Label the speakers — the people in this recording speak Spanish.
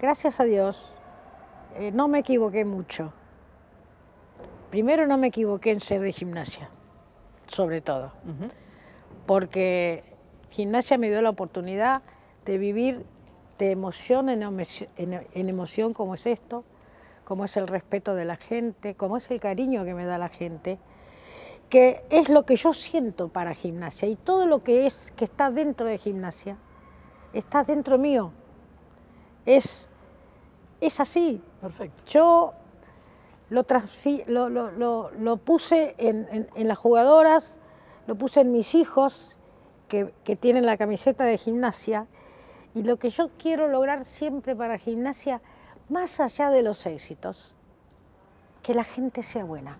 Speaker 1: gracias a Dios, eh, no me equivoqué mucho. Primero no me equivoqué en ser de gimnasia, sobre todo, porque gimnasia me dio la oportunidad de vivir de emoción en, en emoción como es esto, como es el respeto de la gente, como es el cariño que me da la gente, que es lo que yo siento para gimnasia y todo lo que es que está dentro de gimnasia está dentro mío. Es, es así.
Speaker 2: Perfecto.
Speaker 1: Yo lo, lo, lo, puse en, en, las jugadoras, lo puse en mis hijos que, que tienen la camiseta de gimnasia y lo que yo quiero lograr siempre para gimnasia, más allá de los éxitos, que la gente sea buena.